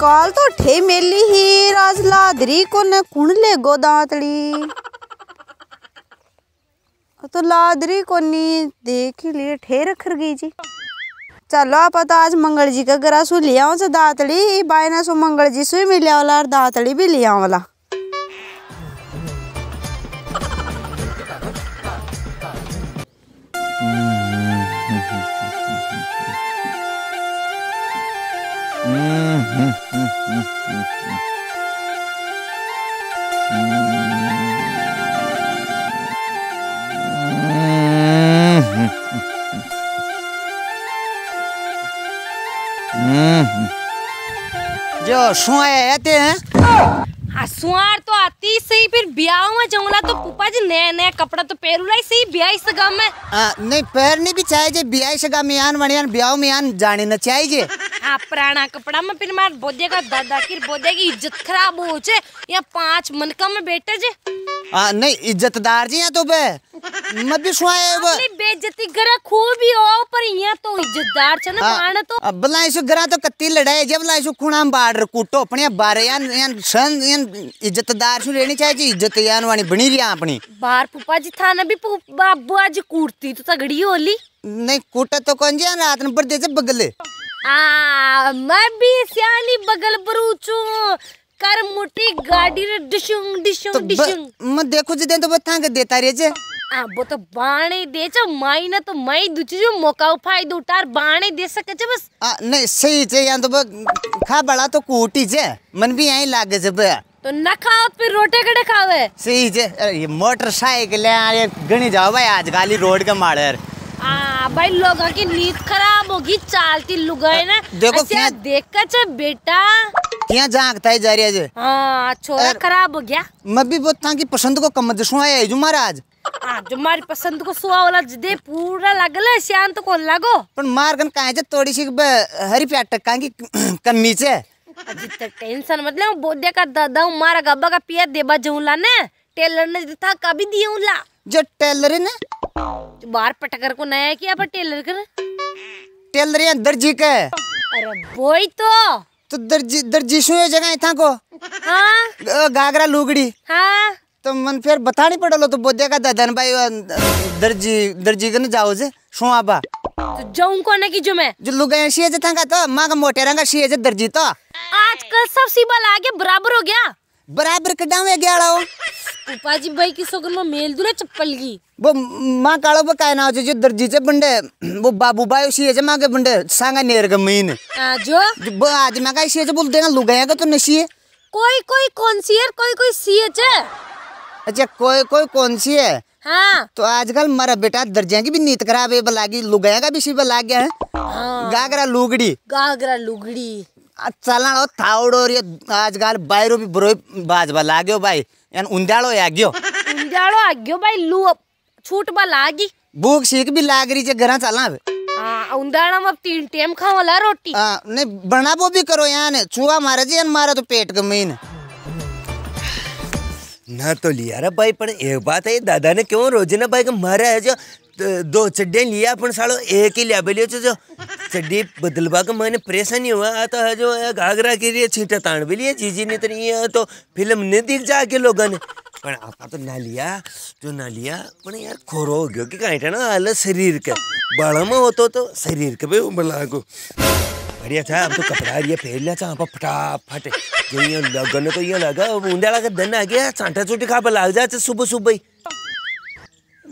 काल तो ठे मेली ही, राज लादरी को न कुण ले गो दातली। तो लादरी को नी देख ही लिए, ठे रख गई जी। चलो आप तो आज मंगल जी का गरा सु लिया बाय बायना सो मंगल जी सु मिलिया वाला और दातली भी लिया वाला सुए आते हैं हाँ? सुहार तो आती सही फिर ब्याह में जाऊँगा तो पुपा जी नया नया कपड़ा तो पहरूला ही सही ब्याह इस गाँव में। आ, नहीं पैरनी भी चाहिए ब्याह सगा में आन वणियान ब्याह में आन जाने न चाहिए। हाँ पुराना कपड़ा। में फिर मार बोदे का दादा की बोदे की इज़्ज़त खराब हो जे या पाँच मनका में बैठे जे आ, नहीं इज्जतदार जी हैं तो बे। मत भी सुए वो अपनी बेइज्जती करे खूब ही हो पर यहाँ तो इज्जतदार छे ना माने तो। अब बला इस गरा तो कत्ती लड़ाई जब ला इस खुणा में बाड़ कूटो अपने बारे यान यान सन यान इज्जतदार सु लेनी चाहिए इज़्ज़त यान वाणी बनी रही अपनी। बाहर पुपा जी था ना भी बाबू आज कूटती तो तगड़ी होली। नहीं कूटा तो कौन जी रात बर्दे से बगले। आ मैं भी सियानी बगल बरूचू कर मोटी गाड़ी रे डिशुंग डिशुंग तो डिशुंग। मैं देखो जी तो बता के देता रहे जे। आ वो तो बाणे दे छ माई ना तो मई दुची जो मौका फ़ायदा उठार बाणे दे सके छ बस। आ, नहीं सही यान तो खा बड़ा तो कूटी जे। मन भी यहीं लागे से बे। तो न खाओ फिर रोटे कड़े खावे सही अरे ये मोटरसाइकिल ये गणी जाओ भाई आज गाली रोड के माड़े आ भाई लोगों की नींद खराब होगी चालती लुगाई ना। देखो क्या- देख कर छ बेटा। क्या झांकता है जा रही है हाँ छोरा खराब हो गया। मैं भी बहुत था कि पसंद को कम दसुआ है जो महाराज। आ जो हमारी पसंद को सुआ वाला दे पूरा लगल है शांत को लगो। पण मारगन काय जे थोड़ी सी हरी प्याट टक्का की कमी से? टेंशन मतलब बोदे का दादा मारा गब्बा का पिया देबा जऊला ने टेलर ने था कभी दियूला जो टेलर है ना बाहर पटकर को नया किया पर टेलर कर? टेलर है दर्जी के। अरे बोई तो। तो दर्जी दर्जी सु जगह था को? हाँ। घाघरा लुगड़ी। हाँ। तो मन फिर बतानी पड़लो तो बोदे का दादन भाई दर्जी दर्जी के न जाओ जे सुआबा तो जाऊँ कोने की जो मैं? जो लुगाई सिए जे था का तो माँ का मोटे रंगा सिए जे दर्जी तो। आजकल सब सिबल आ गया बराबर हो गया। बराबर कडावे गया हो। पुपा जी भाई की सोगन में मेल दूले चप्पल की। वो माँ कालो बा काय नाव जो दर्जी से बंडे वो बाबू भाई सिए जे माँ के बंडे सांगा नेर के महीन आ, जो? जो ब- आज मैं का जे बोल देगा लुगाया का तो नसिए कोई कोई कौन सी है कोई कोई सी है अच्छा कोई कोई कौन सी है? हाँ। तो आजकल मारा बेटा दर्जिया की भी नीत खराब है बलागी लुगाया का भी सी बला गया है। हाँ। गागरा लुगड़ी। गागरा लुगड़ी। चलन हो थावड़ो ये आजकल बायरो भी बुरो बाज बला गयो भाई। यान उंदाड़ो या गयो? उंजाड़ो आ गयो भाई लू छूट बा लागी। भूख सीख भी लाग रही है घर चला हाँ उंदाड़ा में तीन टाइम खावला रोटी। आ, नहीं बना वो भी करो यान चूहा मारा जी यान मारा तो पेट का महीन ना तो लिया रे भाई पर एक बात है दादा ने क्यों रोज ना भाई का मारा है जो तो दो चड्डे लिया अपन सालो, एक ही लिया बेलियो जो। चड्डी बदलवा का मैंने परेशानी हुआ। आता है जो घाघरा के लिए छींटा ताण भी लिया, जीजी ने तो नहीं है तो फ़िल्म ने दिख जाके लोगों ने। पर आपा तो ना लिया, जो ना लिया, पर यार खोरो हो गयो कि कहीं ना, हाल शरीर के। बाड़ा में होतो तो शरीर के भी उबला को। बढ़िया था, अब तो कपड़ा ये फेर लिया था फटाफट। जो ये लगन तो ये लगा उंडाला का दिन आ गया, चांटा चोटी खा पर लाग जाते सुबह सुबह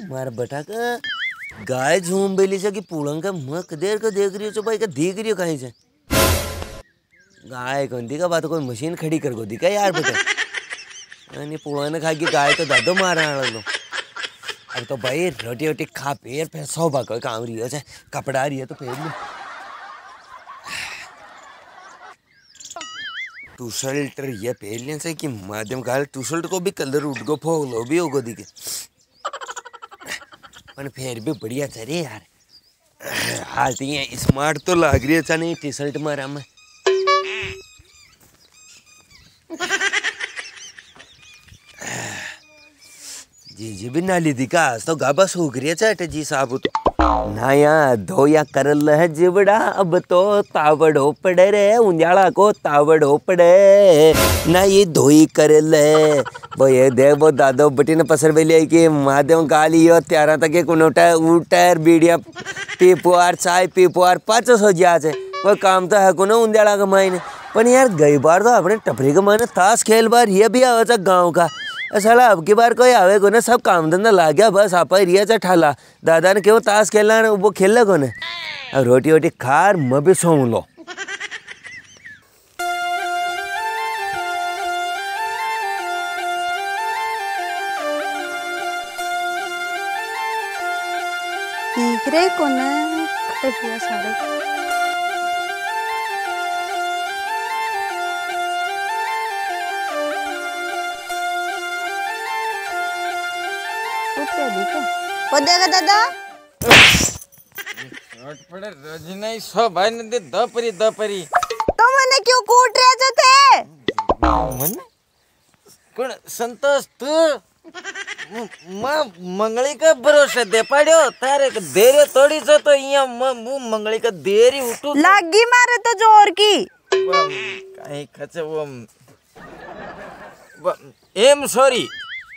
मार बेटा का गाय झूम बेली से कि पुलंग का मुँह कदेर का देख रही हो भाई, का देख रही हो कहीं से? गाय कौन दी? का बात कोई मशीन खड़ी कर गो दी का यार बेटा? यानी पुलंग ने खा के गाय तो दादो मारा लो अब तो भाई रोटी रोटी खा, पेर फिर सौ बाको काम रही है कपड़ा रही है तो फेर लो टू शर्ट ये पहले से कि माध्यम काल टू शर्ट को भी कलर उठ गो फोग लो भी होगो दिखे पर फिर भी बढ़िया था रे यार हालत ये स्मार्ट तो लग रही है अच्छा नहीं टी शर्ट मारा मैं। जी जी, भी नाली दिखा तो गाबा सूख रही है जी साहब तो। नाया धोया करल है अब तो तावड़ो पड़े रे उंजाला को तावड़ो पड़े। ना ये धोई करल है वो ये दे, वो दादो बटिन पसर बेली कि महादेव गाली यो, त्यारा तक एक उनोटा उटर, बीड़िया, पीपुआर, चाय पीपुआर, पाँच सौ जिया से वो काम तो है को ना उंजाला का मायने। पर यार, गई बार तो अपने टपरी के मायने ताश खेल बार, ये भी आवा गाँव का। साला अब की बार कोई आवे को ना सब काम धंधा ला गया बस आप रिया चा ठाला दादा ने क्यों ताश खेलना है, वो खेल को ने अब रोटी वोटी खार मैं भी सो लो दिख रहे कौन सारे हो जाएगा दादा। रोड पड़े रोज सो भाई ने दे दोपहरी दोपहरी तो मैंने क्यों कूट रहे जो थे? मन? कौन? संतोष तू? मैं मंगली का भरोसे दे पाड़ियो तारे के देरे थोड़ी सो तो यहाँ मैं मुँह मंगली का देरी उठू तो। लगी मारे तो ज़ोर की। कहीं खचे वो am sorry.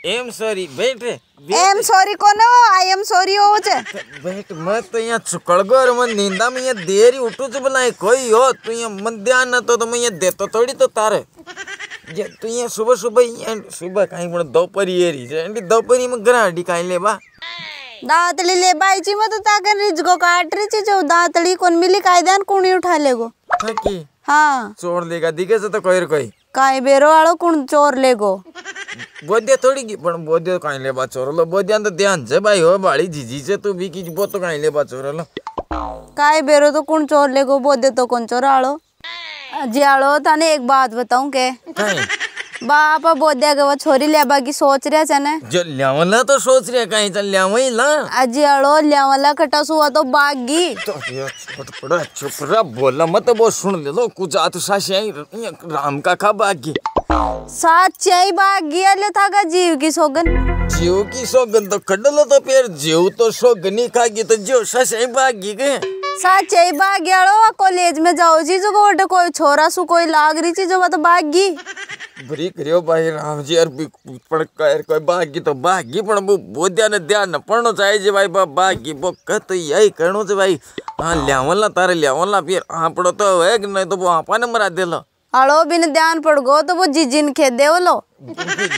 એમ સોરી બેઠે एम सॉरी कोने वो आई एम सॉरी हो जे બેટ મત તો અહીંયા ચુકળગોર મને નિંદામાં અહીંયા દેરી ઉઠું છું ભલા કોઈ હો તું અહીંયા મન ધ્યાન નતો તો મેં અહીંયા દેતો તોડી તો તારે જે તું અહીંયા સુબહ સુબહ અહીંયા સુબહ કાંઈ પણ દોપરી એરી છે એની દોપરીમાં ઘણા અડી કાંઈ લેવા दातली ले बाईची मत ताकन रिजगो काट रही चीज दातली कोन मिली कायदान कुणी उठा लेगो થાકી हाँ ચોર લેગા દીગે છે તો કોઈ કોઈ काय बेरो वाळो कुण चोर लेगो બોધ્યા થોડી ગઈ પણ બોધ્યો કાંઈ લેવા ચોરલો બોધ્યા તો ધ્યાન છે ભાઈ હો બાળી જીજી છે તું બીકી બોતો કાંઈ લેવા ચોરલો काय बेरो तो कुण चोर लेगो बोदे तो कौन चोर आळो जी आळो थाने एक बात बताऊं के કાંઈ बाप बोद्या गवा छोरी लेबा की सोच रहा છે ને જો લેવલા તો સોચ રે કાંઈ ચાલ લેવાય લા आजी आळो लेवाला खटा सुवा तो बागी तो ये छोट पड़ा चुप रहा बोला मत वो सुन ले लो कुछ आतु साशी आई ये राम का खा बाकी सात चाई बागी आले था का जीव की सोगन। जीव की सोगन तो खडलो तो फिर जीव तो सोगनी खागी तो जीव आई बागी गए सात चाई बागी आळो कॉलेज में जाओ जी जो गोटे कोई छोरा सु कोई लाग रही चीज़ तो बागी बरी करियो भाई राम जी भी पण कर कोई बागी तो बागी पण वो बोध्या ने ध्यान पड़नो चाहिए जे भाई बा बागी वो कत यही करनो से भाई। हाँ ल्यावला तारे ल्यावला फिर हाँ पड़ो तो है नहीं तो वो आपा ने मरा देलो। आळो बिन ध्यान पड़ गो तो वो जीजिन खे देवलो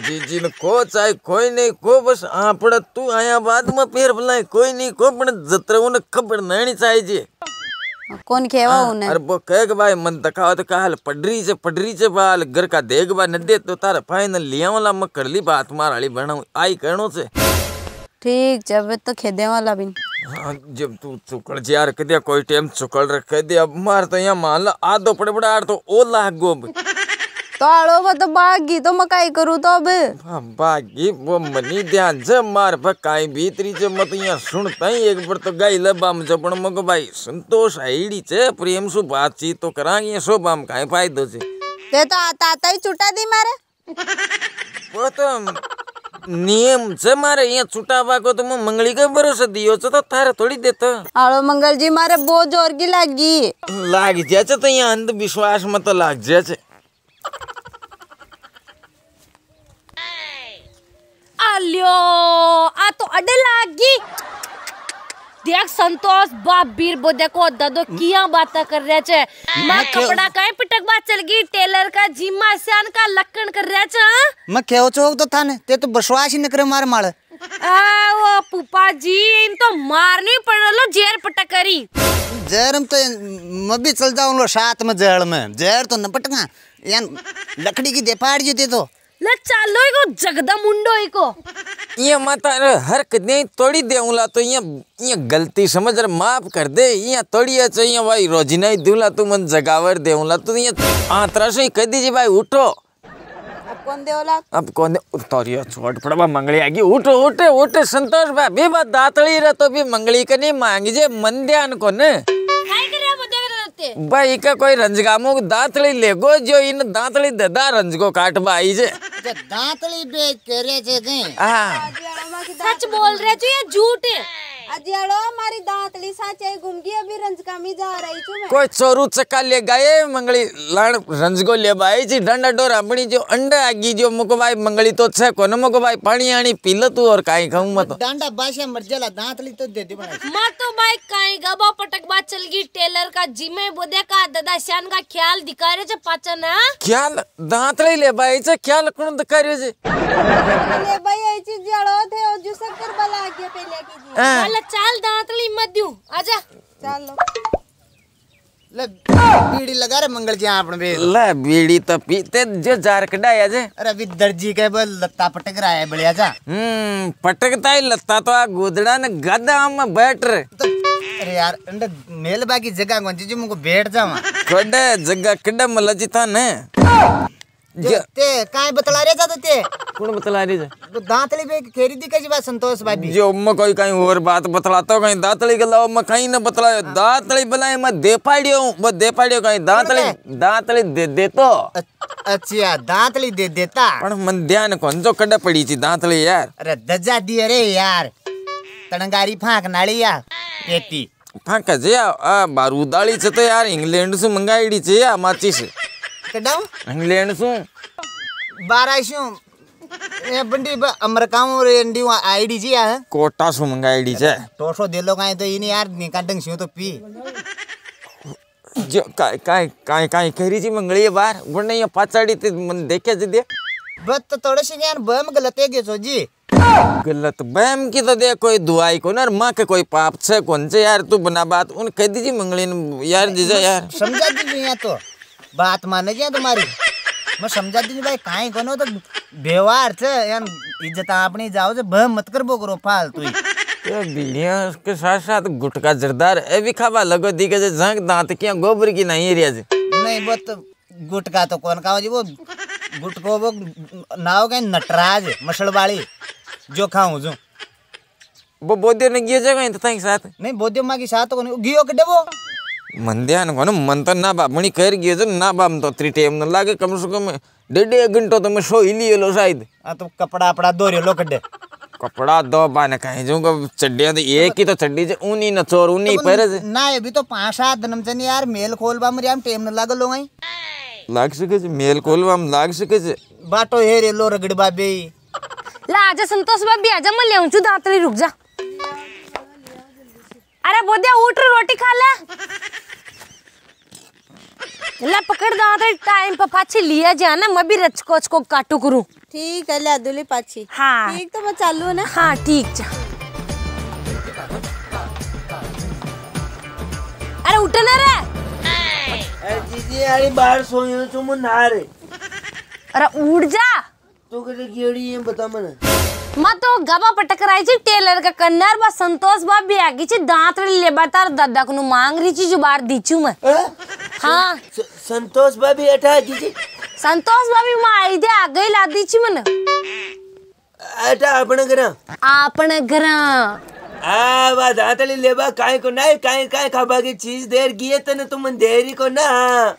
जी जी को चाहे कोई नहीं को बस आपण तू आया बाद में फिर बुलाए कोई नहीं को पण जत्र उन खबर नहीं चाहिए कौन खेवा उन्हें? अरे वो कह के भाई मन दिखाओ तो पडरी से पडरी से बाल घर का देख बा न दे तो तार फाइनल लिया वाला मैं कर ली बात माराली बनाऊ आई कहनो से। ठीक जब तो खेदे वाला बिन। हाँ जब तू चुकड़ जे यार कदिया कोई टाइम चुकड़ रख दे अब मार तो यहाँ मान ला आधो पड़े पड़ा आर तो ओ लाग गोब तो आळो वो तो बागी तो मैं काई करूँ तो अब? हाँ बाकी वो मनी ध्यान से मार पर काई भीतरी से मत यहाँ सुनता ही एक बार तो गाई बाम से पण मग भाई संतोष आईडी से प्रेम सु बातचीत तो करांगे सो बाम काई फायदो से। ते तो आता आता ही छुटा दी मारे। वो तो नियम से मारे यहाँ छुटावा को तो मैं मंगली का भरोसा दियो तो थारे थोड़ी देता आळो मंगल जी मारे बहुत ज़ोर की लागी लाग जाए तो यहाँ अंधविश्वास में तो लाग जाए आल्यो आ तो अडे लागी देख संतोष बाप बीर बो देखो दादो किया बातें कर रहे छे। माँ कपड़ा काहे पिटक बात चल गई टेलर का जिम्मा सियान का लक्कन कर रहे छे हाँ? मैं खेव चौक तो था ने ते तो बसवास ही न करे मार। माल आ वो पुपा जी इन तो मारनी पड़लो जेर पटक करी। जहर तो मैं भी चल जाऊँ लो साथ में जहर में। जहर तो न पटका। यान लकड़ी की देपाड़ जीती तो ले चालो इको जगदा मुंडो इको। ये माता हर कदे तोड़ी देऊला तो ये ये गलती समझ रहा माफ़ कर दे ये तोड़ी है चाहिए भाई रोजिना ही दूला तू मन जगावर देऊला तो ये आतरा से कह दीजिए भाई उठो। अब कौन देवला अब कौन दे तोरिया छोट पड़वा मंगली आगी उठो उठे उठे संतोष भाई भी बात दातड़ी रह तो भी मंगली का नहीं मांगी जे मन ध्यान को ने बो रहते भाई का कोई रंजगामो दातड़ी लेगो जो इन दांतली ददा रंज को काट आई जे। दांतली बेच करे जे कहीं हाँ। सच बोल रहे जो ये झूठ है। कोई चोरू चक्का ले गए मंगली रंजगो ले भाई जी डंडा डोर जो अंडे जो मुको भाई मंगली तो छे को मुको भाई पानी आनी पील तू और काई खाऊ मत तो। डंडा बाशा मर जाला दांतली तो दे दे माँ तो भाई काई गबो पटक बात चल गई टेलर का जिमे बोदे का दादा श्यान का ख्याल दिखा रहे छे पाचन है? ख्याल दांतली ले भाई छे ख्याल कोन दिखा रहे छे? ले भाई ऐसी जड़ो थे और जो शक्कर बला के पे लेके जी। हाँ। चाल दांतली मत दियो। आजा। चल लो। ले बीड़ी लगा रे मंगल की आपन बे ले बीड़ी तो पीते जे जार कड़ा आजे अरे अभी दर्जी के बल लत्ता पटक रहा है बढ़िया जा। हम्म पटकता ही लत्ता तो आ गोदड़ा ने गदा में बैठ रे। तो अरे यार अंडे मेल बाकी जगह गंजी जी मुको बैठ जावा कड़े जगह कड़े मलजी था ने। ते, काय बतला रे ते? कोण बतला रे जा? दांतली बे दी कजी संतोष भाभी? कोई और बात दांतली के लाओ म न बतला। हाँ। दांतली म दे म दे दांतली दांतली दे दे तो अच्छा दांतली दे देता। पण मन ध्यान जो कड़े पड़ी छी दांतली यार। अरे दज्जा दी अरे यार। तणंगारी नाली या जे आ तो यार इंग्लैंड से मंगाईडी छे या माची से। कडाऊ ઇંગ્લેન્ડ શું बाराशू ये बंडी ब- अमरकाऊ रे अंडी आईडी जी है કોટા શું મંગાવેલી છે टोसो दे लो काई तो इनी यार निकाडंग सियो तो पी જો કાંઈ કાંઈ કાંઈ કાંઈ કરી છે મંગળીએ બાર પણ અહીંયા પાછાડી તે મને દેખ્યા છે દે बस तो थोड़े से यार बम गलते गे सो जी गलत बहम की तो दे कोई दुआई को ना माँ के कोई पाप से कौन से यार तू बना बात उन कह दीजिए मंगली ने यार जीजा यार समझा दीजिए यहाँ तो बात माने क्या तुम्हारी? मैं समझा दीजिए भाई काई कोनो तो व्यवहार से यार इज़्ज़त अपनी जाओ से बम मत कर बो करो फालतू ही। तो बीड़िया के साथ साथ गुटका जरदार ए भी खावा लगो दी के जंग दांत किया गोबर की नहीं एरिया से नहीं वो तो गुटका तो कौन खाओ जी वो गुटको वो नाव का नटराज मसलवाड़ी जो खाऊं जो। वो बोधे ने गिए जगह तो तंग साथ? नहीं बोध्य माँ की साथ को नहीं गियो के डेबो। ध्यान को ना मन तो ना बाप मणि कर गिए जो ना बाप तो त्री टाइम न लागे कम से कम डेढ़ एक घंटो तो मैं सो ही लिए लो शायद तो कपड़ा अपड़ा दो लो कड्डे। कपड़ा दो बाने कहीं जो चड्डिया तो एक ही तो चड्डी से ऊनी न चोर ऊनी पहरे से ना अभी तो पाँच सात दिन से यार मेल खोल बा मरिया टेम न लागल हो गई लाग सके से मेल खोलवा हम लाग सके से बाटो हे रे लो रगड़ बाबे। ला आजा संतोष बाबी आजा मैं ले आऊँ दांतली अरे रे, ले पकड़ दांतली टाइम पर पाछे लिया जा ना मैं भी रचकोच को काटू करूँ। ठीक है ले दुली पाची हाँ। ठीक तो मैं चालू है ना? हाँ ठीक जा अरे उठ ना रे। जीजी अरे बाहर सोयो तो मैं ना रे। अरे उठ जा। तो करे गेड़ी है बता मने। मैं तो गबा पटक टेलर का कन्नर बस संतोष बाब भी आगी छी दांत ले बता दादा को मांग रही थी जो बाहर दीचू मैं। हाँ। संतोष भाभी अठा संतोष बाबी माँ आई दे आ गई ला दी छी मन अठा अपने घर आपने घर आ वा दातली लेबा काय को नाही काय काय खाबा की चीज़ देर गिये तने तुम देरी को ना।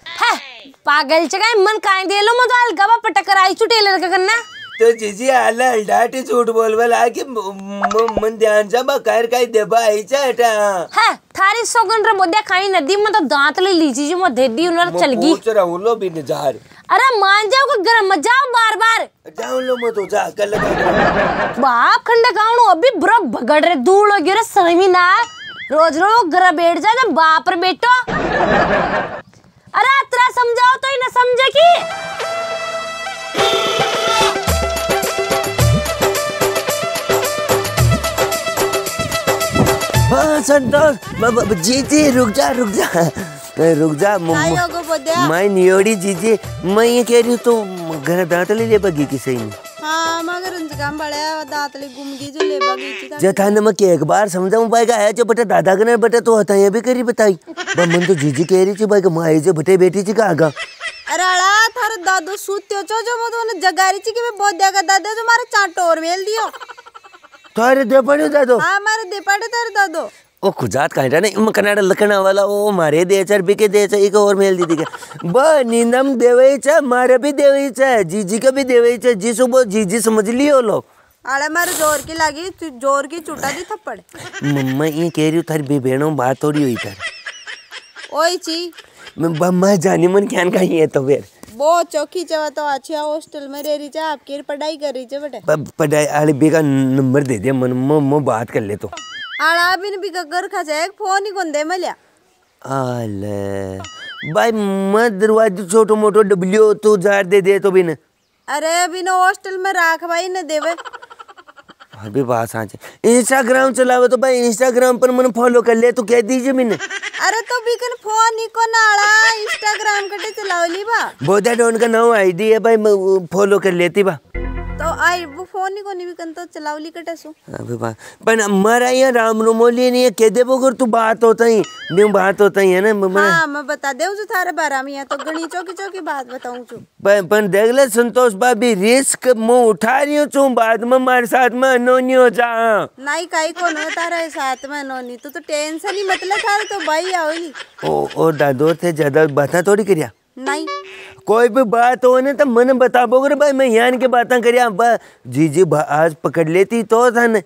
पागल चगाई मन काई दे लो मैं तो गबा पटक रही छू टेलर का कन्ना तो जीजी आला डाटी झूठ बोल बोला कि म- म- मन ध्यान जा बा काय काय देबा आईचा अठा है थारी सोगन रे बोदे खाई नदी में तो दांत ले लीची जो मैं दे दी उन्हें चल गई। पूछ रहा हूँ लो भी नजार अरे मान जाओ को गरम जाओ बार बार जाओ लो मत हो जा कल बाप खंडे गाउनु अभी बुरा बगड़ रे धूल हो गया रे शर्मी ना। रोज रोज घर बैठ जा जब बाप रे बेटो। अरे तेरा समझाओ तो ही ना समझे की संतोष। ब- ब- जीजी रुक जा रुक जा। रुक जा म- म- होगो बोद्या? मैं नियोड़ी जीजी मैं ये कह रही हूँ तो घर दांतली ले बगी की सही में हाँ मगर रंजकाम बड़ा दांतली घूम जो ले बागी थी जथा न मैं एक बार समझाऊं है जो बटा दादा के बटा तो होता ये भी करी बताई। मन तो जीजी कह रही थी भाई माई जो बटे बेटी जी का आगा अरे अड़ा थारे दादो सूत्यो छो जो मो तो जगारी ची के मैं बहुत देगा दादा जो मारे चाटो और मेल दियो। पड़े दादो हाँ मारे दे पड़े तारे दादो ओ खुजात काटा नहीं मैं कनाडा लखना वाला ओ मारे दे चर बिके दे चा एक और मेल दीदी के ब नींदम देवे चा मारे भी देवे चा जीजी का भी देवे चा जी सुबह जीजी समझ लियो लोग आड़े मारे ज़ोर की लगी ज़ोर की चुटा दी थप्पड़ मम्मा ये कह रही थारी बेबेड़ों बात थोड़ी हुई थार ओई ची मैं बम्मा जानी मन क्या का ही है तो फिर बहुत चौकी चवा तो अच्छी हॉस्टल में रह रही जा आप केर पढ़ाई कर रही जा बेटे? पढ़ाई आले बी का नंबर दे दे मन मो मो बात कर ले तो। आला अभी ने बी का घर खा जाए फ़ोन ही कौन दे मिलिया? आले भाई मैं दरवाजे छोटो मोटो डब्ल्यू तो जार दे दे तो बिन अरे बिन हॉस्टल में राख भाई न देवे। अभी बात साँच इंस्टाग्राम चलावे तो भाई इंस्टाग्राम पर मन फॉलो कर ले तो कह दीजिए मैंने। अरे तो बिकन फ़ोन ही को नाड़ा इंस्टाग्राम कटे चलावली बा। बोधा डोन का नाम आईडी है भाई मैं फॉलो कर लेती बा। आई वो फ़ोन ही को नहीं बिकन तो चलावली कटे सु। अभी बात। पर हमारा यहाँ राम रमोली नहीं है कह दे बगर तू बात होता ही मैं बात होता ही है ना मैं हाँ मैं बता दे जो थारे बारे में यहाँ तो गणी चौकी चौकी बात बताऊँ छू पर देख ले संतोष भाभी रिस्क मैं उठा रही हूँ तू बाद में हमारे साथ में अनोनी हो जा। नहीं काई को न तारे साथ में नोनी तू तो टेंशन ही मतलब थारे तो भाई आवली ओ ओ दादो थे ज़्यादा बातें थोड़ी करिया? नहीं। कोई भी बात हो ना तो मन बता बोगे भाई, मैं यहाँ के बातें करिया बा- जी जी आज पकड़ लेती तो था ना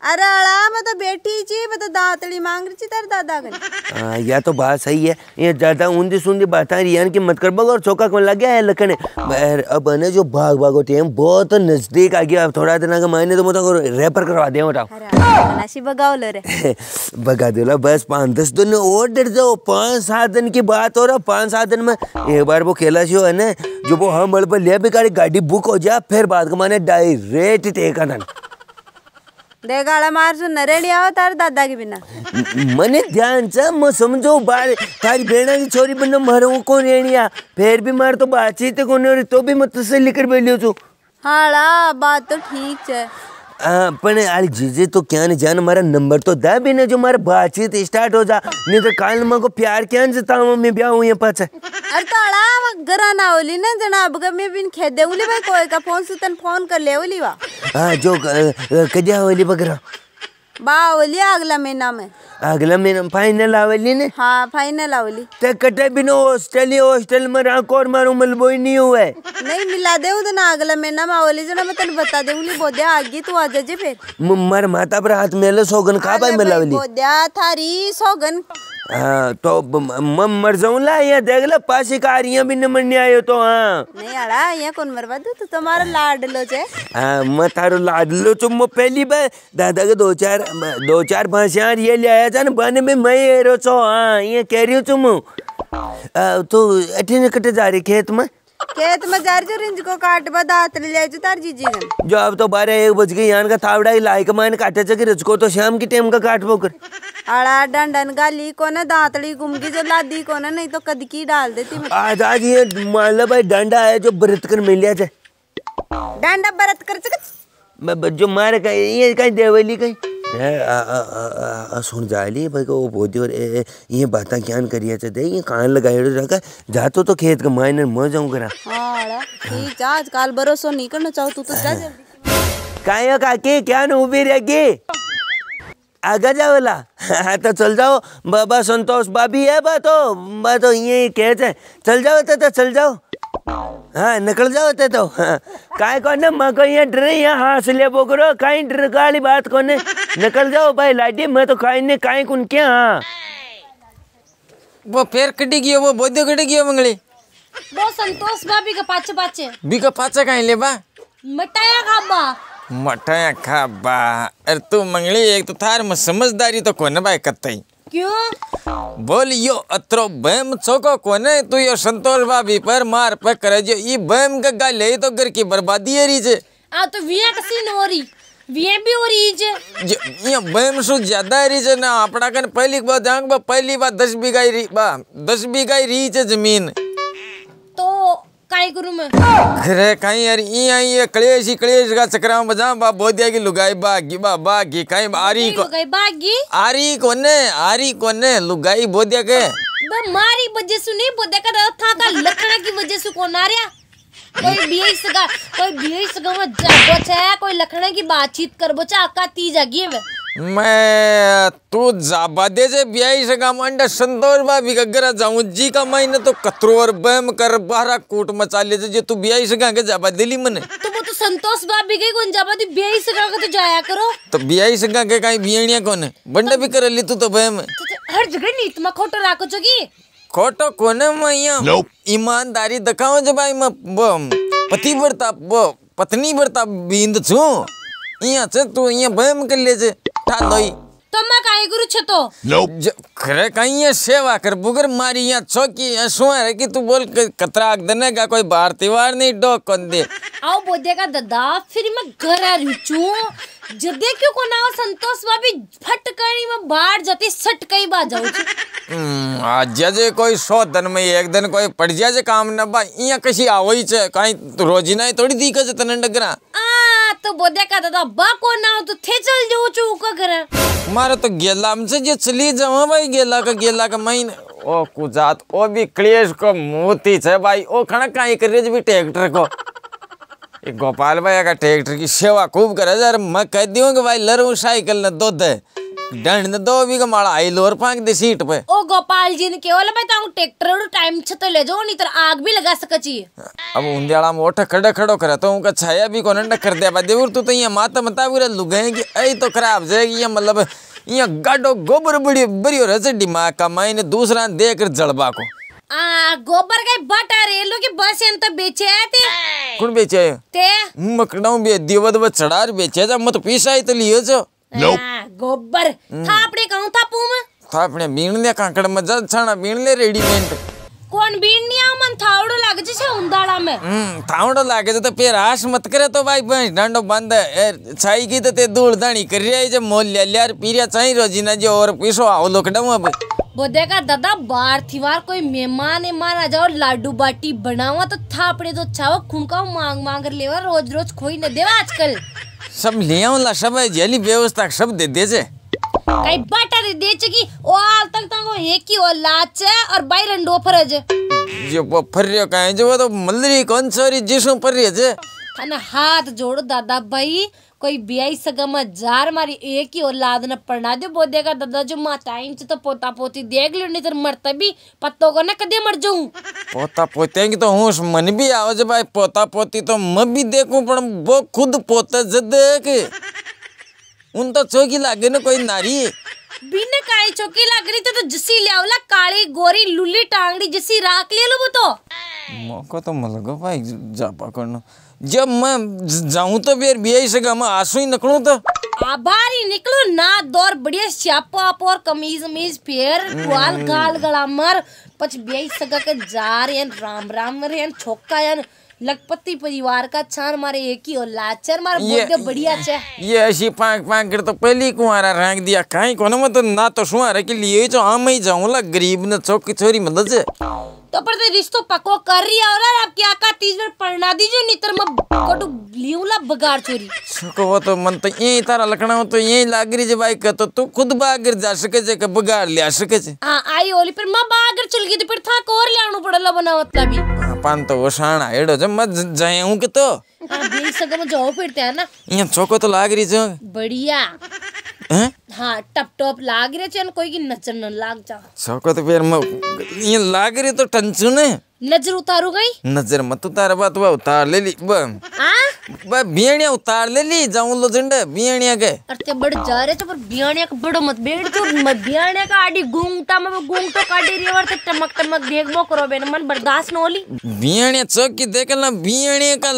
अरे अड़ा मैं तो बैठी छी मैं तो दातड़ी मांग रही छी तेरे दादा कन हाँ, या तो बात सही है। ये ज़्यादा ऊंधी सूंधी बातें रियान की मत कर बग और चौका कौन लग गया है लखन। पर अब है ना जो भाग भागो टाइम बहुत नज़दीक आ गया थोड़ा दिन का मायने तो मतलब रेपर करवा बताओ। अरे नाशी बगावल रे। बगा दिला बस पाँच दस दिन और डर जाओ पाँच सात दिन की बात हो रहा पाँच सात दिन में एक बार वो खेला शो है ना जो वो हम बल पर ले भी गाड़ी बुक हो जाए फिर का माने डायरेक्ट टेका था देख आड़ा मार सु नरेड़ी आओ तारे दादा के बिना. मने ध्यान से मैं समझो बार तारी बेड़ा की छोरी बनो मारो कौन रेणिया फिर भी मार तो बातचीत कौन हो रही तो भी मैं तुझसे लेकर बैलियो तू हाँ बात तो ठीक छे. हाँ पण अरे जीजे तो क्या नहीं जान हमारा नंबर तो दे भी ना जो हमारा बातचीत स्टार्ट हो जा. नहीं तो काल मेरे को प्यार क्या जता हूँ मैं ब्याह हुई पाछे. अरे घरा ना होली ना जना अब मैं बिन खेद देउली भाई कोई का फ़ोन से तन फ़ोन कर ले होली वा। हाँ जो कदिया वाली बकरा बा होली अगला महीना में। अगला महीना फाइनल आवली ने? हाँ फाइनल आवली ते कटे बिनो हॉस्टल ही हॉस्टल में रहा कोर मारू मलबो ही नहीं हुआ है नहीं मिला दे तो ना अगला महीना में आवली जना मैं तन बता देउली बोदे आगे तू आ जाजे फिर। मार माता पर हाथ मेले सोगन खा पाए मिलावली बोद्या थारी सौगन। हाँ तो मर जाऊँ ला यहाँ देख ले पासी कारियाँ भी न मरने आयो तो हाँ। नहीं अड़ा यहाँ कौन मरवा दू? तो तुम्हारा लाडलो छे हाँ मैं थारो लाडलो चुम मैं पहली बार दादा के दो चार दो चार पाँच यार ये ले आया था ना बने में मैं हेरो छो हाँ ये कह रही हूँ तुम। तो अठे कटे जा रही खेत में? खेत में जार जो रिंज को काट बा दात ले जाए जो तार जीजी गन जो अब तो बारह एक बज गई यान का थावड़ा ही लाइक मान काटे चके रचको तो शाम की टाइम का काट पोकर अड़ा डंडन गाली को ना दांतड़ी गुमगी जो लादी को ना नहीं तो कदकी डाल देती मैं। आज आज ये मान लो भाई डंडा है जो बरत कर मिल लिया जाए। डंडा बरत कर मैं जो मारे कहीं ये कहीं देवली कहीं। ए, आ, आ, आ, आ, आ, सुन जाली भाई को बोधी और ए, ये बातें ज्ञान दे ये कान लगाए रखा जातो तो खेत का मायने मैं जाऊँ करा। हाँ अड़ा ठीक जा आजकल भरोसा नहीं करना चाहो तू तो जा जल्दी। कायो काकी क्या न उभी रहेगी आगे जाओला हाँ तो चल जाओ। बाबा संतोष बाबी है बा तो। बा तो ये कहते हैं चल जाओ ते तो चल जाओ। हाँ निकल जाओ ते तो। हाँ, काय को ना मैं को यहाँ डर यहाँ हंस ले बोकरो काई डर काली बात को ने निकल जाओ भाई लाडी मैं तो काई ने काई कुन क्या हाँ वो फेर कटी गयो वो बोध्य कटी गयो मंगली। वो संतोष भाभी का पाचे पाचे बीका पाचा कहीं ले बा। मटाया खाबा मठाया खा बा। अरे तू मंगली एक तो थार में समझदारी तो कोने भाई कतई क्यों? बोल यो अत्रो बहम चौको कोने तू यो संतोष भाभी पर मार पे करे जो। ई बहम का गाल है तो घर की बर्बादी है री जे। आ तो विया कसी हो रही। विया भी हो रही जे। जे- ये बहम सु ज़्यादा है री जे ना अपना कन पहली बात जांग बा पहली बात दस बीघा री बा दस बीघा ही री जे ज़मीन। तो काय करूँ मैं? खरे कहीं यार ई आई ये कलेश ही कलेश का चक्रा में बजा बा बोदिया की लुगाई बागी बा बागी कहीं आरी को गई बागी? आरी कोने आरी कोने लुगाई बोदिया के। बे मारी वजह से नहीं बोदे का था का लखना की वजह से कौन आ रहा? कोई बीए सगा कोई बीए सगा में जागो छे कोई लखना की बातचीत करबो चा का ती जागी वे मैं तू जाबा दे जे ब्याई से काम अंडा संतोष भाभी का घर जाऊँ जी का महीने तो कतरो और बहम कर बाहरा कूट मचा ले जे तू ब्याई से के जाबा दिली मने। तो वो तो संतोष भाभी के गई गुंजाबादी बेई सगा का तो जाया करो। तो बियाई संगा के काई बियणिया कोने बंडे भी कर ली तू तो बहम तो हर जगह नीत में खोटो राखो छोगी खोटो कोने में यहाँ ईमानदारी दिखाओ जब भाई मैं वो पति बरता पत्नी बरता बींद छू। यहाँ से तू यहाँ बहम कर ले जे। ठाल लोई तो मैं काहे गुरु छतो ज- करे कहीं ये सेवा कर बुगर मारी या चौकी यहाँ सुआ कि तू बोल क- कतराक देने का कोई बार तिवार नहीं डोक कौन दे? आओ बोधे का ददा फिर मैं घर आ रही जदे क्यों को ना संतोष भाभी फट करी मैं बाहर जाती सट कई बा जाऊँ छू। हम्म, आज जे कोई सौ दिन में एक दिन कोई पड़ जाए जे काम न बा यहाँ कशी आवई छे कहीं रोजी नहीं थोड़ी दिक्कत है तने डगरा। आ तो बोधे का ददा बा को ना तो थे चल जाऊँ चू का घर। मारा तो गेला हमसे जे चली जाओ भाई गेला का गेला का महीने। ओ कुजात ओ भी क्लेश को मोती छे भाई ओ खड़ा काई कर रहे भी ट्रैक्टर को। गोपाल भाई का ट्रैक्टर की सेवा खूब करे यार मैं कह दियो कि भाई लरू साइकिल न दो दे डंड न दो भी का माड़ा आई लोर फांक दे सीट पे। ओ गोपाल जी ने केवल भाई ताऊ ट्रैक्टर टाइम छ तो ले जाओ नहीं तो आग भी लगा सकची अब उंदियाड़ा में ओठ खड़े खड़ो करे तो उनका छाया भी कोने न कर दिया देवर तू तो यहाँ माता मता बुरा लुगाए कि ऐ तो खराब जाएगी ये मतलब यहाँ गाडो गोबर बड़ी बड़ी हो रहा दिमाग का मायने दूसरा देख जड़बा को। आ गोबर का बटा रेलो की बस एन तो बेचे आते कौन बेचे? ते मकड़ाऊ बे दिवद व चढ़ार बेचे जा मत पीसा ही तो लियो जो आ, गोबर था अपने कहूँ था पूम? था अपने बीण ले कांकड़ में जा छाना बीण ले रेडीमेड. कौन बीनिया मन थावड़ो लाग जे छे उंदाड़ा में? हम्म थावड़ो लागे तो फिर आश मत करे तो भाई भैंस डांडो बंद है छाई की तो ते धूल दानी कर रही है जब मोल ले लिया पीरिया चाही रोजीना जो और पीसो आओ लोकडाऊ अब बोधे का दादा बार थीवार कोई मेहमान ईमान आ जाओ लाडू बाटी बनावा तो थापड़े तो चाव खुनका मांग मांग कर लेवा रोज रोज खोई न देवा आजकल। सब ले ला सब जेली व्यवस्था सब दे दे जे कई बाटा दे दे की ओ आल तक तंगो एक ही ओ लाच और बाई रंडो फरज जो। वो फर रहे जो तो मलरी कौन सॉरी जिसो पर जे? खाना हाथ जोड़ो दादा भाई कोई बियाई सगम जार मारी एक ही औलाद न पढ़ना दे बोधे का दादा जो माँ टाइम से तो पोता पोती देख लो नहीं तो मरता भी पत्तों को ना कदे मर जाऊँ। पोता पोते की तो होश मन भी आओ जे भाई पोता पोती तो मैं भी देखूँ पर वो खुद पोता जद के उन तो चौकी लागे ना कोई नारी बिन काई चौकी लग रही तो, तो जसी ले आवला काली गोरी लुल्ली टांगड़ी जसी राख ले लो वो तो। मौका तो मलगो भाई जापा करना जब मैं जाऊँ तो फिर भी ऐसे मैं आँसू ही निकलूं तो। आभारी निकलो ना दौर बढ़िया श्यापो आप और कमीज मीज फेर ग्वाल गाल गला मर। पच बियाई सगा के जार यान राम राम रे यान छोका यान लखपति परिवार का छान मारे एक ही और लाचर मारे ये- बढ़िया छे। ये ऐसी पाक पाक कर तो पहले ही कुंवारा रंग दिया कहीं कोने में तो ना तो सुहारा के लिए तो आम ही जाऊँ ला गरीब न चौकी छोरी मतलब से। तो पर ते रिश्तो पको कर रही है और आप क्या का तीज में पढ़ना दीजिए नितर में कोटू लियूला बगाड़ चोरी। सुको वो तो मन तो यही तारा लकड़ा हो तो यही लाग रही जे भाई का तो तू खुद बागर जा सके जे के बगाड़ लिया सके जे। हाँ आई ओली पर माँ बागर चल गई तो फिर था कोर ले आनो पड़ला बना मतलब भी। पान तो वो शाना एडो जब मत जाए हूँ के तो? हाँ बियाई सगा में जाओ फिरते हैं ना। यहाँ चौको तो लाग रही जो। बढ़िया। हैं? हाँ टप टप लाग रहे चन कोई की नचन लाग जा। चौको तो फिर मैं ये लाग रही तो टंचू ने नज़र उतारू गई नज़र मत उतार बात वह उतार ले ली ब उतार ले ली जाऊँ लो झंडे बियणिया के अरे बड़ जा रहे तो पर बियाने का बड़ो मत बेड़ तो मत का आडी गूंगटा में गूंग तो काटी रिवर ते टमक टमक देखबो करो बेन मन बर्दाश्त न होली बियणिया चौकी देख ना बियणिया का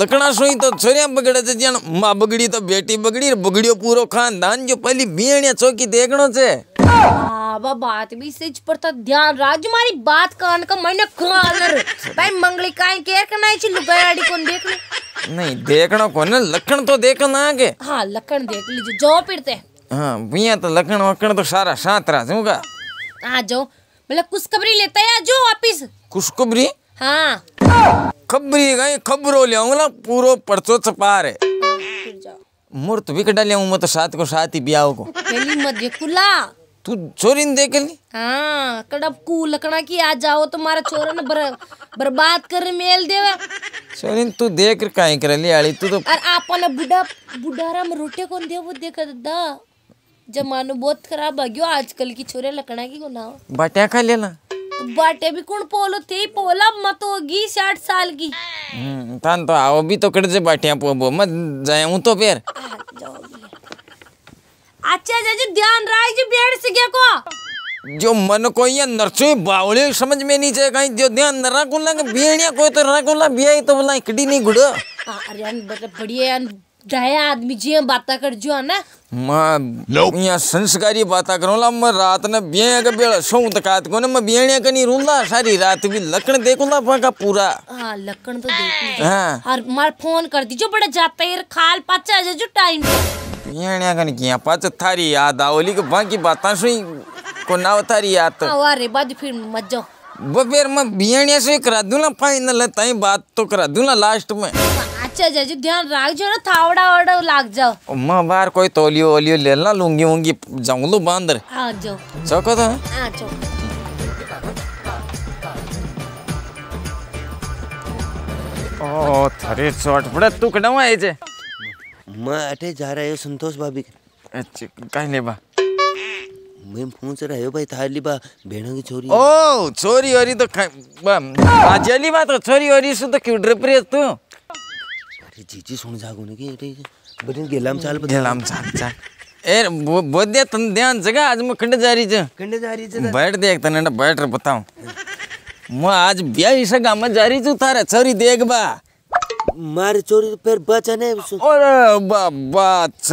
लकड़ा सोई तो छोरिया बगड़े से जान माँ बगड़ी तो बेटी बगड़ी बगड़ियो पूरो खानदान जो पहली बियणिया चौकी देखनो से हाँ बात भी सच पर तो ध्यान राज। मारी बात कान का मैंने कालर भाई मंगली काई केयर करना है? लुगाई आडी कौन देख ले? नहीं देखनो को ना लखन तो देखना आगे। हाँ लखन देख लीजिए जाओ फिरते हाँ। बिया तो लखन वखन तो सारा सातरा जूँगा आ जाओ मतलब कुछ खबरी लेता है जो वापिस? खुशखबरी? हाँ। खबरी गई खबरो ले आऊँगा पूरो परचो छपा रे फिर जाओ। मूर्त भी कटा लिया मैं तो साथ को साथ ही ब्याह को। पहली मत देखुला तू छोरी ने देख ली हाँ कड़ब कू लकड़ा की आ जाओ तुम्हारा छोरा ने बर, बर्बाद कर मेल देवे। ने तू देख काहे कर ली आली? तू तो और आपन बुढ़ा बुढ़ारा में रोटे कौन दे वो देखा दादा जमानो बहुत खराब आ गयो आजकल की छोरे लकड़ा की ना बाटिया खा लेना तो बाटे भी कौन पोलो? थे पोला मत होगी साठ साल की। हम्म, तान तो आओ भी तो कट जे बाटिया पोबो मत जाऊँ तो फिर। अच्छा जी ध्यान रख जी बेड से क्या को। जो मन को ये नरसोई बावले समझ में नहीं जाए कहीं जो ध्यान न रखो कोई तो रखो ला बियाई तो बोला इकड़ी नहीं गुड़। अरे यार मतलब बढ़िया यार दया आदमी जी बात कर जो है ना? मैं यहाँ संस्कारी बाता करूँ ला मैं रात ने बिया के बेड़ा सोऊं तक आत को ना मैं बियणिया का नहीं रूला सारी रात भी लकड़ देखूँ ला पाका पूरा। हाँ तो देख। हाँ। और मार फ़ोन कर दीजिए बड़ा जाता है खाल पाचा जो टाइम। किया पाच थारी याद आवली के बाकी बाता सुई? को ना थारी याद तो हाँ बाद फिर मत वो फिर मैं बियणिया से करा दूँ ना फाइनल ताई बात तो करा दूँ ना लास्ट में. अच्छा जी ध्यान रख जो ना थावड़ा वावड़ा लाग जाओ मैं बाहर कोई तोलियो ओलियो ले ला लूँगी वूँगी जाऊँ लो बांदर हाँ जाओ चौको तो? हाँ जाओ ओ थारे चोट पड़े तू कड़वा है जे मैं अटे जा रहा है संतोष भाभी अच्छा काहे ले बा। मैं पूछ रहा है भाई थाली बा भेड़ा की छोरी ओ छोरी ओरी तो बाजली बात तो छोरी ओरी से तो क्यों ड्रिप रे तू? अरे जीजी सुन जागो ने की अरे बड़े गेलाम चाल बता गेलाम चाल चाल। ए वो बोदे तन ध्यान जगह आज मैं खंड जा रही जे कंडे जा रही है बैठ देख तने बैठ बताऊँ। मैं आज ब्याह से गाँव में जा रही तू थारे छोरी देख बा। मार चोरी तो फिर बचने अरे बाबा बात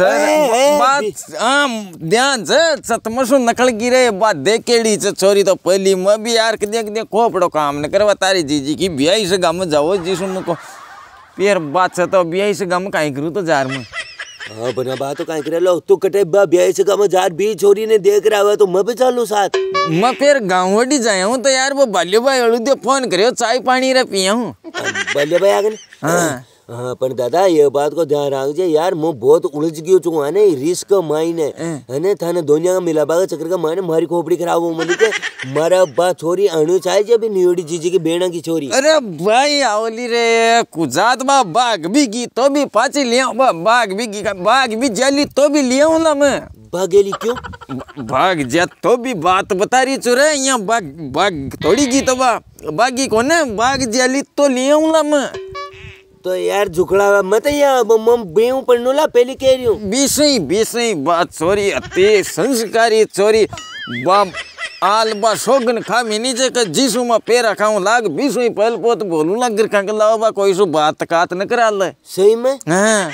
आम ध्यान से सतमसु नकल गिरे बात देखेड़ी से चोरी तो पहली मैं भी यार के देख देख खोपड़ो काम न करवा तारी जीजी की ब्याह से गम जाओ जिसु को फिर बात से तो ब्याह से गाँव काई करूँ तो जार में। हाँ बना बात तो काहे करे लो। तू कटे बा ब्याह से का जार भी छोरी ने देख रहा हुआ तो मैं भी चालू साथ। मैं फिर गाँव वडी जाया हूँ तो यार वो बाल्यो भाई अलू दे फ़ोन करे चाय पानी रे पिया हूँ। बल्ले भाई आगे गए हाँ। पर दादा ये बात को ध्यान रखजे यार मैं बहुत उलझ गयो चुका है ना रिस्क माइन है। है। ना थाने दुनिया का मिलाबा का चक्कर का माने मारी खोपड़ी खराब हो मनी के। मारा बा छोरी चाहे जब नियोड़ी जीजी की बेड़ा की छोरी। अरे भाई आवली रे कुजात बा बाघ भी की तो भी पाची लिया बा बाघ भी की बाघ भी जली तो भी लिया हूँ ना मैं। भागेली क्यों? बाघ जत तो भी बात बता रही चुरे यहाँ बाघ बाघ थोड़ी की तो बा। बागी कोने बाघ जली तो लिया हूँ ना मैं। तो यार झुकड़ा मत या मम बेऊ पहले कह रही हूँ बीस बीसई बात चोरी अति संस्कारी चोरी बाप आल बा सोगन खा मिनी जे के जीसु में पेरा खाऊं लाग बीसई पहल पोत बोलू लाग गिर खांग लाओ बा कोई सु बात कात न करा ले सही में हाँ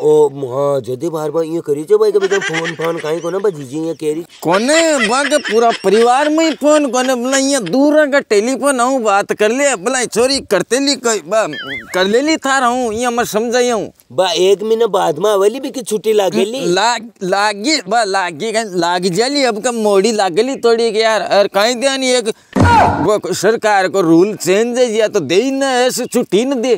ओ हाँ जदे बार बार ये करी छे भाई कभी तो फ़ोन फ़ोन काई को ना बा जीजी ये कह रही कोने बाके पूरा परिवार में ही फ़ोन कोने बोला यहाँ दूर का टेलीफोन आऊँ बात कर ले बोला चोरी करते ली कोई बा कर ले ली था रहूँ यहाँ मैं समझाई हूँ बा एक महीना बाद में अवली भी की छुट्टी लागेली लाग लागी बा लागी लाग जाली अब का मोड़ी लागली थोड़ी के यार और कहीं दे नहीं एक सरकार को रूल चेंज है या तो दे ही ना ऐसे छुट्टी न दे।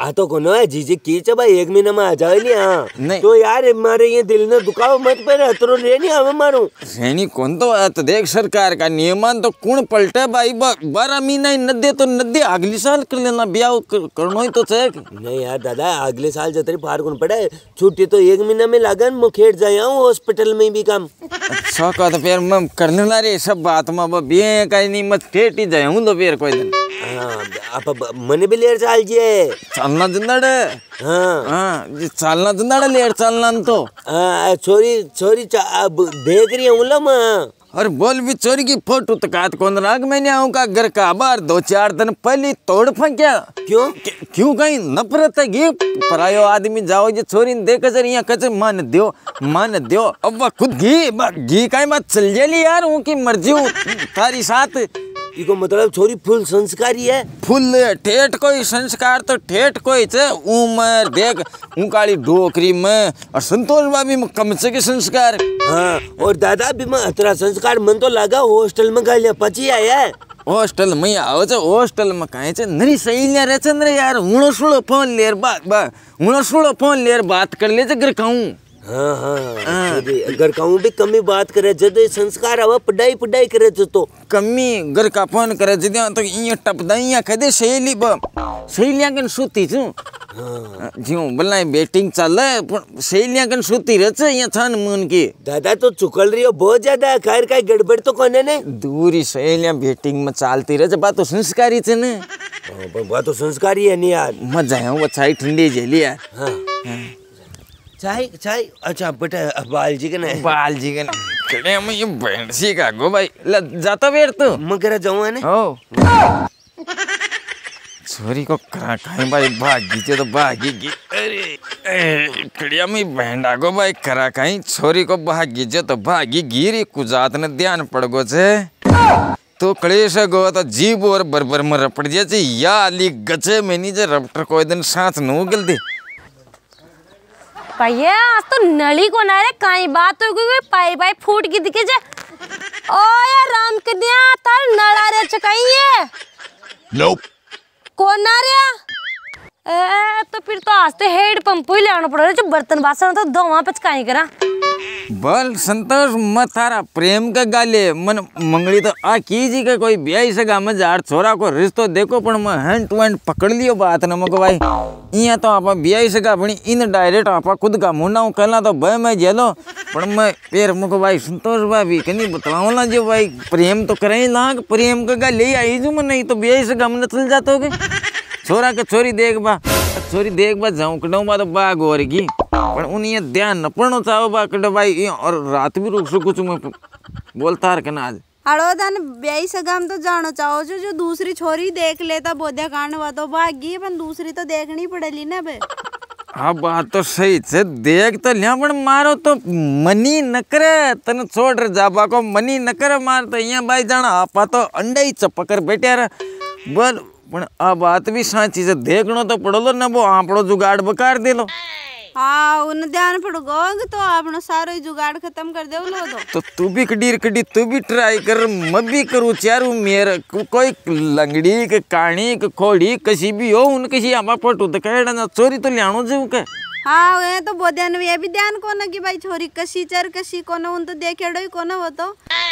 आ तो कोनो है जीजी की चे भाई एक महीना में आ जाएली हाँ नहीं। तो यार मारे ये दिल ने दुखाओ मत पर अतरो रे नहीं हमें मारू। सैनी कौन तो है? तो देख सरकार का नियमन तो कौन पलटे भाई बारह महीना ही न दे तो न दे अगली साल कर लेना ब्याह कर- करना ही तो चाहिए नहीं यार दादा अगले साल जतरी पार कौन पड़ा है छुट्टी तो एक महीना में लागन मैं खेत जाया हूँ हॉस्पिटल में भी काम। अच्छा का तो फिर मैं करने ला रे सब बात में अब ब्याह का नहीं मत ठेठ ही जाए हूँ तो फिर कोई दिन। हाँ अब मने भी लेर चाल जे हाँ. हाँ जी चलना जिंदाड़े लेट चलना तो हाँ छोरी छोरी देख रही हूँ. मैं और बोल भी चोरी की फ़ोटो तो कात कौन राग मैंने आऊँ का घर का बार दो चार दिन पहले तोड़ फंक्या। क्यों? क्यों कहीं नफरत है गी परायो आदमी जाओ जे छोरी ने देख जर यहाँ कच मान दियो मान दियो। अब वह खुद घी घी कहीं बात चल जेली यार उनकी मर्ज़ी हूँ। तारी साथ इको मतलब छोरी फुल संस्कारी है। फुल ठेठ कोई संस्कार तो ठेठ कोई थे उमर देख उकाली डोकरी में और संतोष बाबी में कम से के संस्कार। हाँ और दादा भी मैं अतरा संस्कार मन तो लगा हॉस्टल में गालियाँ पची आया है। હોસ્ટેલ માં આવે છે હોસ્ટેલ માં કાંઈ છે નરી સૈલ્યા રહે यार ને યાર फ़ोन लेर बात લેર બા હુણો फ़ोन लेर बात कर ले जे ઘર कहूँ। हाँ, हाँ, हाँ। घर का भी कमी बात करे जद संस्कार आवा पढ़ाई पढ़ाई करे जो तो। कमी घर का फ़ोन करे जद तो ये टपदाइया कदे सहेली ब सहेलियाँ के सुती छु जियो ज्यों बल्ला चले चल सहेलियाँ के सुती रच या छन मन की। दादा तो चुकल रियो बहुत ज़्यादा खैर का गड़बड़ तो कोने ने? दूरी सहेलियाँ बैटिंग में चालती रच बात तो संस्कारी छ ने। बात तो संस्कारी है नहीं यार। मज़ा है वो चाय ठंडी जेली यार। हाँ। चाय चाय अच्छा बेटा बाल जी के बाल जी के नाही मग ही भेंडशी का गो भाई। ल जाता वेळ तू? मग जाऊँ है ने? हो। छोरी को करा काहे भाई भाग भागीचे तो भाग गी। अरे कड़िया में भेंडा गो भाई करा काहे छोरी को भाग भागीचे तो भाग भागी गिरी कुजात ने ध्यान पड़ गो छे तो कलेश गो तो जीव और बरबर में रपड़ जाए या अली गचे में नीचे रपटर कोई दिन साथ नो गल दे। भैया आज तो नली को ना रे काई बात हो गई पाई पाई फूट की दिखे जे। ओ यार राम के दिया तार नला रे चकाई है कौन ना रे ए तो फिर तो आज तो हेड पंप ही लेना पड़ रहा जो बर्तन बासन तो धोवा पचकाई करा। बल संतोष, मत थारा प्रेम का गाले। मन मंगली तो आ कीजी के कोई ब्याह सगा में जार छोरा को रिश्तो देखो, पण मैं हैंड टू हैंड पकड़ लियो बात न मको भाई इया तो आपा ब्याह सगा, पण इन डायरेक्ट आपा खुद का मुंडा हूँ। कहला तो भाई मैं जेलो। पण मैं पेर मको भाई संतोष भाभी, कनी बतलाओ ना जो भाई, प्रेम तो करे लाग प्रेम का गाले आई जो। मैं नहीं तो ब्याह सगा में चल जातोगे। छोरा के छोरी देख बा। देख बा जाऊं कड़ो बा तो बाग और की पण उन ये ध्यान न पड़नो चाहो बा कड़ो भाई ये और रात भी रुक सकू मैं बोलता हर कना आज हड़ो तन ब्याई सगाम तो जानो चाहो जो जो दूसरी छोरी देख लेता बोध्या कांड हुआ तो भागी पण दूसरी तो देखनी पड़ेली ना बे હા બાત તો સહી છે દેખ તો લ્યા પણ મારો તો મની ન કરે તને છોડ રે જાબા કો મની ન કરે માર તો અહીંયા બાઈ જાણા આપા તો અંડાઈ ચપકર બેઠ્યા રે બોલ પણ આ વાત બી સાચી છે દેખણો તો પડેલો ને બો આપણો જુગાડ બકાર દેલો હા ઉન ધ્યાન પડ ગોગ તો આપણો સારો જુગાડ ખતમ કરી દેવલો તો તો તું બી કડીર કડી તું બી ટ્રાય કર મ બી કરું ચારું મેર કોઈ લંગડી કે કાણી કે ખોડી કસી બી હો ઉન કસી આમાં પટું તો કહેડા ચોરી તો લ્યાણું જેવું કે हाँ वे तो बोध्या ने ये भी ध्यान कोना कि भाई छोरी कसी चर कसी कोना उन तो देखेड़ो ही कोना वो तो।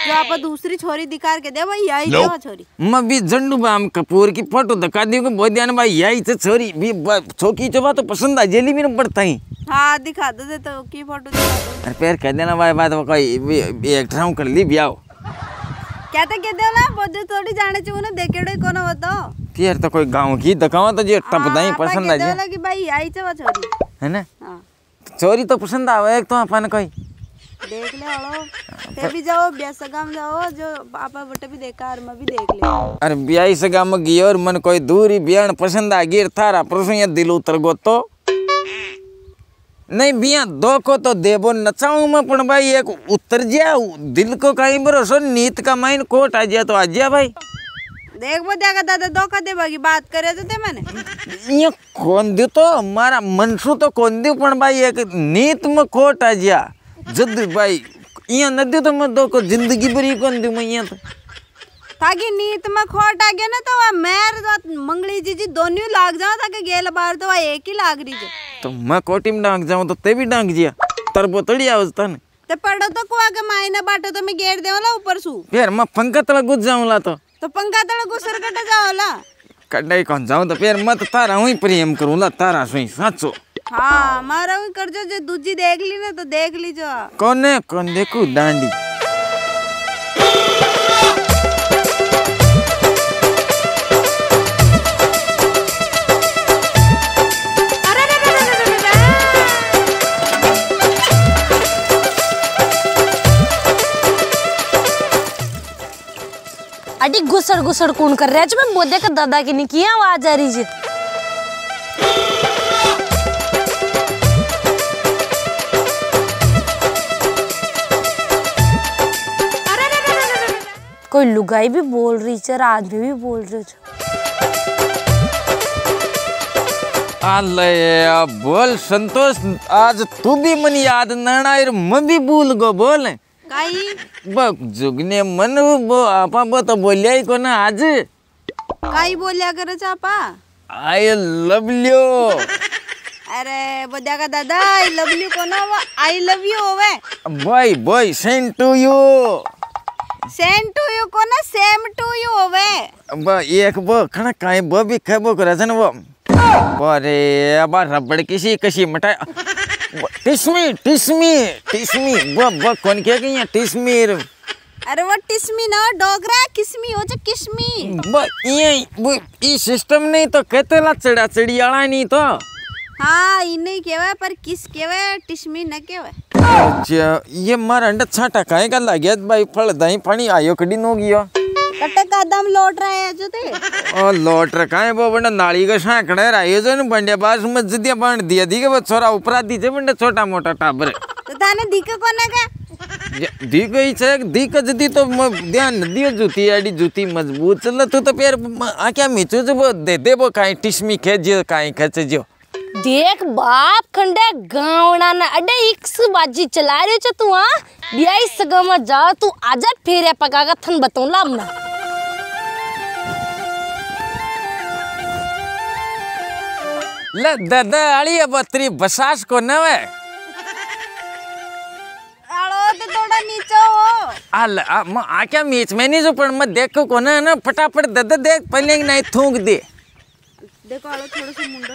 जो आप दूसरी छोरी दिखार के दे भाई यही देवा छोरी। मैं भी झंडू बाम कपूर की फ़ोटो दिखा दी कि बहुत ध्यान भाई यही से छोरी। भी छोकी चोबा तो पसंद आ जेली भी न पड़ता ही। हाँ दिखा दो तो की फ़ोटो दिखा दो। अरे पैर कह देना भाई बात वो कोई एक कर ली ब्याह। क्या तो कहते हो ना बोध्य थोड़ी जाने चाहिए ना देखेड़ो कोना वो तो फिर तो कोई गाँव की दिखावा तो जे टप दाई पसंद आ कहते हो जाए भाई यही चवा छोरी है ना हाँ चोरी तो पसंद आवे एक तो अपन कोई देख ले हड़ो ते भी जाओ ब्यासगाम जाओ जो पापा बटे भी देखा और मैं भी देख ले अरे ब्याह से गाम गई और मन कोई दूरी बियान पसंद आ गिर थारा परसों ये दिल उतर गो तो नहीं बिया दो को तो देबो नचाऊं मैं पण भाई एक उतर जा दिल को कहीं भरोसो नीत का माइन कोट आ जा तो आ जा भाई। देख बोध्या का दादा धोखा दे बाकी बात करे तो ते मैंने। ये कौन दू तो? मारा मनसू तो कौन दू पण भाई एक नीत में कोट आ जा जद भाई यहाँ न दू तो मैं दो को ज़िंदगी भरी कौन दू मैं यहाँ तो। ताकि नीत में खोट आ गया ना तो वह मैर तो मंगली जी जी दोनों लाग जाओ ताकि गेल बार तो वह एक ही लाग रही जो। तो मैं कोटी में डांग जाऊँ तो ते भी डांग जिया। तर बोतड़ी आवाज़ ने ते पढ़ो तो कुआ के मायना बाटो तो मैं गेर देवला ऊपर सू। फिर मैं पंखा तला घुस जाऊंला तो। तो पंखा तड़ गुसर कट जाओला कड्डाई कौन जाऊँ तो फिर मैं तो तारा हुई प्रेम करूंला तारा सुई साचो। हाँ मारा भी कर जो जो दूजी देख ली ना तो देख लीजो। कौन है? कौन देखू? डांडी। अडी घुसड़ घुसड़ कौन कर रहा है। जो मैं का दादा की नहीं किया आवाज़ आ रही जी? कोई लुगाई भी बोल रही और आदमी भी बोल रहे बोल संतोष, आज तू भी मन याद न आयर मैं भी भूल गो बोल। काई बक जुगने मन बो आपा बो तो बोलिया को ना आज काई बोलिया करे चापा आई लव लियो अरे बोध्या का दादा आई लव यू को ना वो आई लव यू होवे bye bye send to you same to you को ना सेम टू यू होवे ब एक बो खणा काय ब भी खबो करे छे वो अरे अब रबड़ किसी कशी मटाय टिस्मी टिस्मी टिस्मी ब ब कोण के गई टिस्मीर अरे वो टिस्मी ना डोगरा किस्मी हो जो किस्मी। ब ये ब ई सिस्टम नहीं तो कहतेला चढ़ा चढ़ियाला नहीं तो। हाँ इन्हें केवे पर किस केवे टिस्मी न केवे अच्छा ये मार अंडा छाटा काहे का लाग्या भाई फळ दही पाणी आयो कडी नो गियो कट्टे कदम लौट रहे हैं जो ते ओ लोट रखाय बो बंड नाळी का साकडे रायो जो बास मत दिया बंड दिया। दी के छोरा उपरा दीजे बंड छोटा मोटा टाबर। तो थाने दिखे कोने का दी गई छे। दी का जदी तो ध्यान न दियो जूती आडी जूती मज़बूत। चल तू तो पेर आ क्या मिचू जो बो दे दे बो काई टिस्मी खे जो काई खच जो। देख बाप खंडे गावना ना। अडे इक्स बाजी चला रहे छ तू हाँ? बियाई सगम जा। तू आजा फेरे पकागा थन बतौला हमना ल दादा आळी बत्री बसास को नवे आड़ो तो थोड़ा नीचे हो। आल आ म आ क्या मीच में नहीं जो देखो को ना ना फटाफट दादा देख पहले नहीं थूक दे। देखो आलो थोड़ा सा मुंडा।